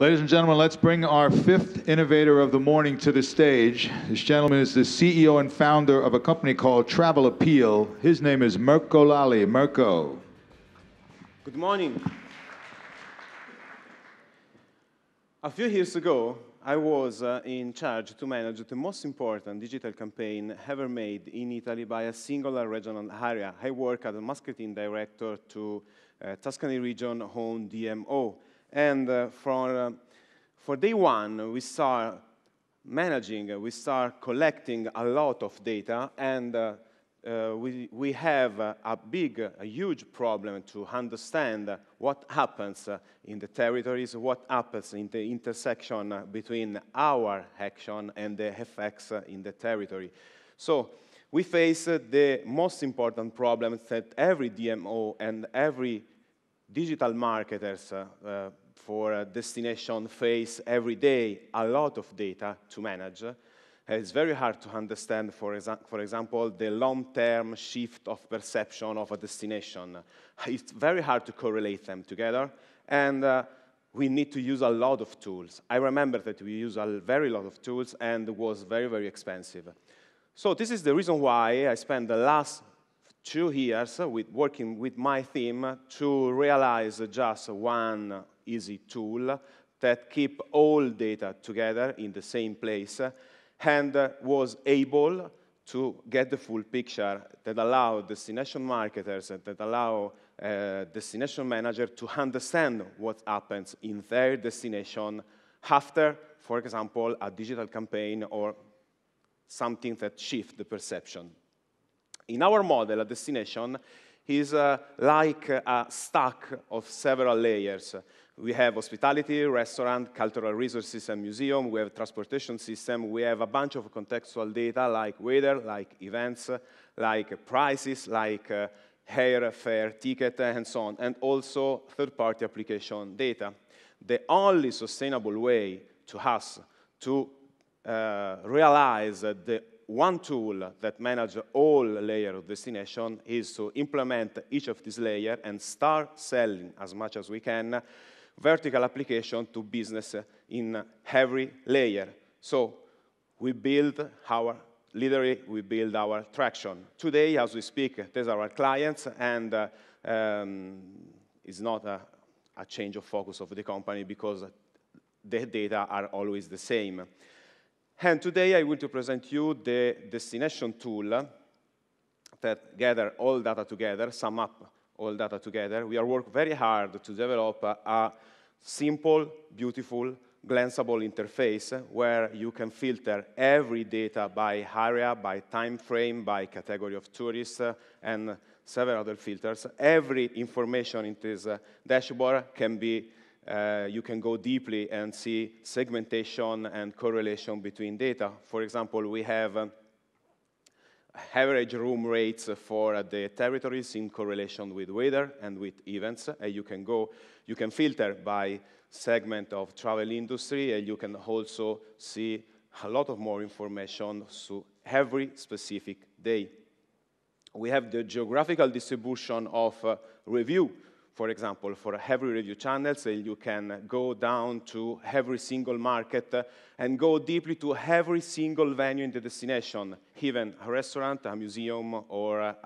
Ladies and gentlemen, let's bring our fifth innovator of the morning to the stage. This gentleman is the CEO and founder of a company called Travel Appeal. His name is Mirko Lalli. Mirko. Good morning. A few years ago, I was uh, in charge to manage the most important digital campaign ever made in Italy by a single regional area. I work as a marketing director to uh, Tuscany region home DMO. And uh, for, uh, for day one, we start managing, uh, we start collecting a lot of data, and uh, we, we have a big, a huge problem to understand what happens in the territories, what happens in the intersection between our action and the effects in the territory. So we face the most important problems that every DMO and every digital marketers uh, for destination face every day a lot of data to manage. It's very hard to understand, for, exa for example, the long-term shift of perception of a destination. It's very hard to correlate them together, and uh, we need to use a lot of tools. I remember that we use a very lot of tools, and it was very, very expensive. So this is the reason why I spent the last two years with working with my team to realize just one easy tool that keep all data together in the same place and was able to get the full picture that allow destination marketers, that allow uh, destination manager to understand what happens in their destination after, for example, a digital campaign or something that shifts the perception. In our model, a destination is uh, like a stack of several layers. We have hospitality, restaurant, cultural resources and museum. We have transportation system. We have a bunch of contextual data like weather, like events, like prices, like uh, air fare ticket, and so on, and also third-party application data. The only sustainable way to us to uh, realize the one tool that manages all layers of destination is to implement each of these layers and start selling as much as we can vertical application to business in every layer. So we build our, literally, we build our traction. Today, as we speak, these are our clients, and uh, um, it's not a, a change of focus of the company because the data are always the same. And today I want to present you the destination tool that gather all data together, sum up all data together. We are working very hard to develop a, simple, beautiful, glanceable interface where you can filter every data by area, by time frame, by category of tourists, uh, and several other filters. Every information in this uh, dashboard can be uh, you can go deeply and see segmentation and correlation between data. For example, we have uh, average room rates for the territories in correlation with weather and with events. And you can go, you can filter by segment of travel industry, and you can also see a lot of more information to every specific day. We have the geographical distribution of uh, review for example, for every review channel, channels, you can go down to every single market and go deeply to every single venue in the destination, even a restaurant, a museum, or a,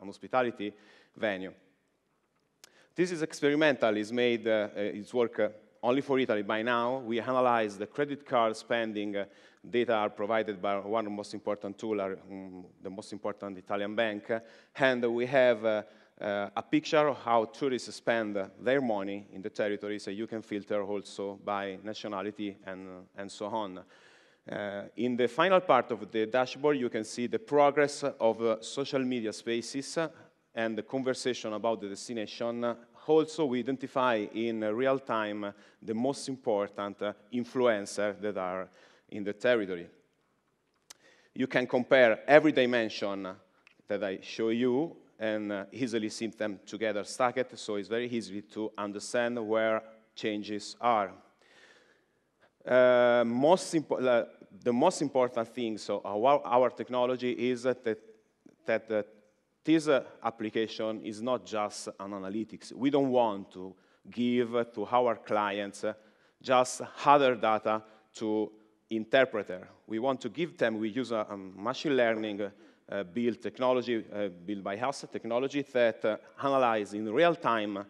an hospitality venue. This is experimental, it's made, uh, it's work uh, only for Italy by now. We analyze the credit card spending uh, data are provided by one of the most important tool, um, the most important Italian bank, and we have uh, uh, a picture of how tourists spend their money in the territory, so you can filter also by nationality and, and so on. Uh, in the final part of the dashboard, you can see the progress of uh, social media spaces and the conversation about the destination. Also, we identify in real time the most important uh, influencers that are in the territory. You can compare every dimension that I show you and uh, easily see them together stacked, so it's very easy to understand where changes are. Uh, most uh, the most important thing, so our, our technology is that, that, that this uh, application is not just an analytics. We don't want to give to our clients uh, just other data to interpreter. We want to give them, we use a, a machine learning uh, built technology, uh, built by us, technology that uh, analyze in real time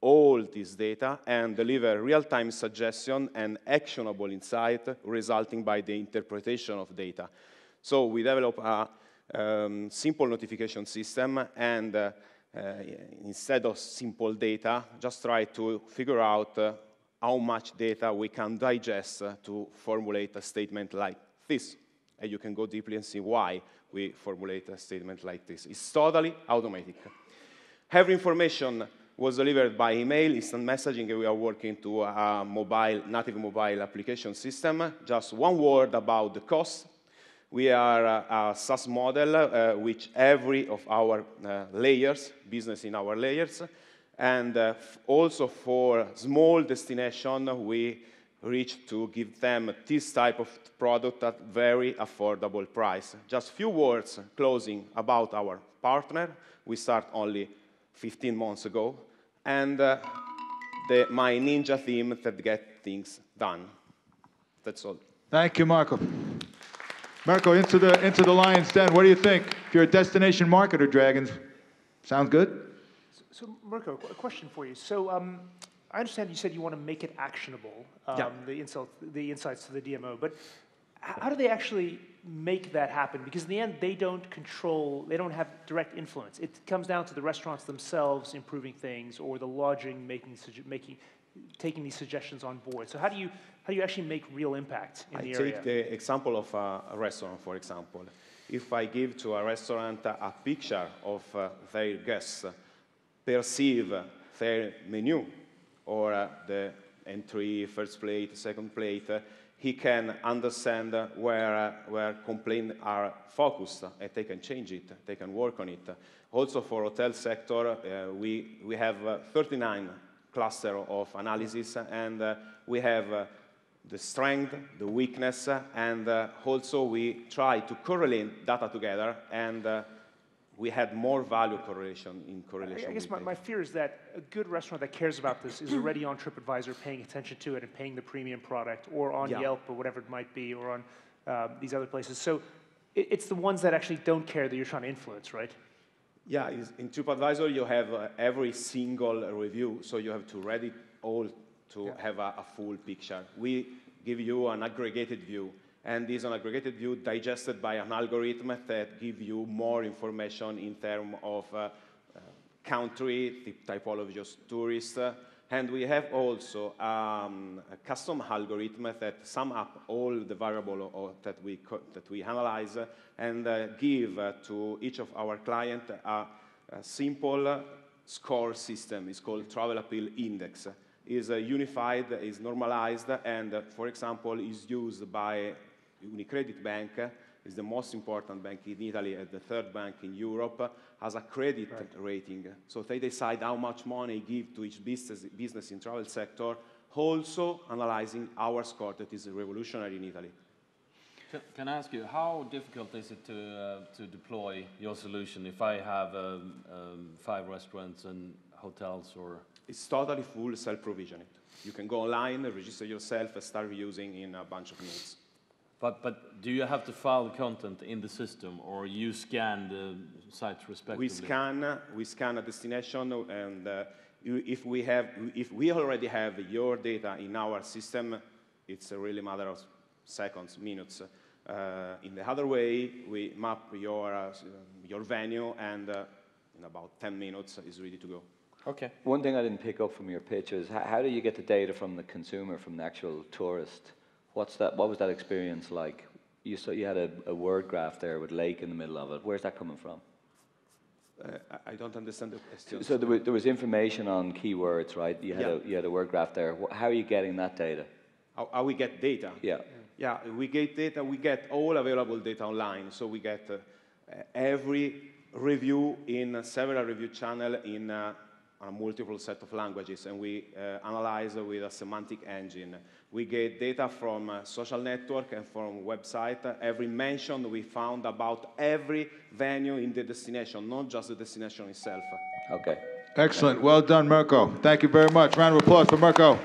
all this data and deliver real-time suggestion and actionable insight resulting by the interpretation of data. So we develop a um, simple notification system and uh, uh, instead of simple data, just try to figure out uh, how much data we can digest uh, to formulate a statement like this. And you can go deeply and see why we formulate a statement like this. It's totally automatic. Every information was delivered by email, instant messaging, and we are working to a mobile, native mobile application system. Just one word about the cost. We are a, SaaS model, uh, which every of our uh, layers, business in our layers, and uh, also for small destination, we reach to give them this type of product at very affordable price. Just few words closing about our partner. We start only 15 months ago, and uh, the, my ninja theme that get things done. That's all. Thank you, Marco. Marco, into the into the lion's den. What do you think? If you're a destination marketer, Dragons, sounds good. So, so Marco, a question for you. So, um, I understand you said you want to make it actionable, um, yeah. the, insult, the insights to the DMO, but how do they actually make that happen? Because in the end, they don't control, they don't have direct influence. It comes down to the restaurants themselves improving things or the lodging making, making taking these suggestions on board. So how do you, how do you actually make real impact in I the area? I take the example of a, restaurant, for example. If I give to a restaurant a, a picture of uh, their guests perceive their menu or uh, the entry, first plate, second plate, uh, he can understand where, uh, where complaints are focused and they can change it, they can work on it. Also for hotel sector, uh, we, we have uh, 39 cluster of analysis and uh, we have uh, the strength, the weakness, and uh, also we try to correlate data together and we had more value correlation in correlation. I, I guess my, my, fear is that a good restaurant that cares about this is already on TripAdvisor, paying attention to it and paying the premium product, or on yeah. Yelp or whatever it might be, or on uh, these other places. So it, it's the ones that actually don't care that you're trying to influence, right? Yeah, in TripAdvisor you have uh, every single review, so you have to read it all to yeah. have a, a full picture. We give you an aggregated view and this an aggregated view digested by an algorithm that give you more information in terms of uh, uh, country, typology of tourists, and we have also um, a custom algorithm that sum up all the variables that we, that we analyze and uh, give uh, to each of our clients a, a, simple score system. It's called Travel Appeal Index. Is uh, unified, is normalized, and, uh, for example, is used by Unicredit Bank is the most important bank in Italy and the third bank in Europe, has a credit right. rating. So they decide how much money give to each business, business in travel sector, also analyzing our score that is revolutionary in Italy. Can, can I ask you, how difficult is it to, uh, to deploy your solution if I have um, um, five restaurants and hotels or? It's totally full self-provisioned. You can go online, register yourself, and start using in a bunch of minutes. But, but do you have to file the content in the system or you scan the sites respectively? We scan, we scan a destination and uh, if, we have, if we already have your data in our system, it's a really matter of seconds, minutes. Uh, in the other way, we map your, uh, your venue and uh, in about 10 minutes is ready to go. Okay. One thing I didn't pick up from your pitch is how, how do you get the data from the consumer, from the actual tourist? What's that? What was that experience like? You saw you had a, a word graph there with lake in the middle of it. Where's that coming from? Uh, I don't understand the question. So there was, there was information on keywords, right? You had, yeah. a, you had a word graph there. How are you getting that data? How, how we get data? Yeah. Yeah, we get data. We get all available data online. So we get uh, every review in several review channel in uh, a multiple set of languages, and we uh, analyze with a semantic engine. We get data from uh, social network and from website. Every mention we found about every venue in the destination, not just the destination itself. Okay. Excellent. Well done, Mirko. Thank you very much. Round of applause for Mirko.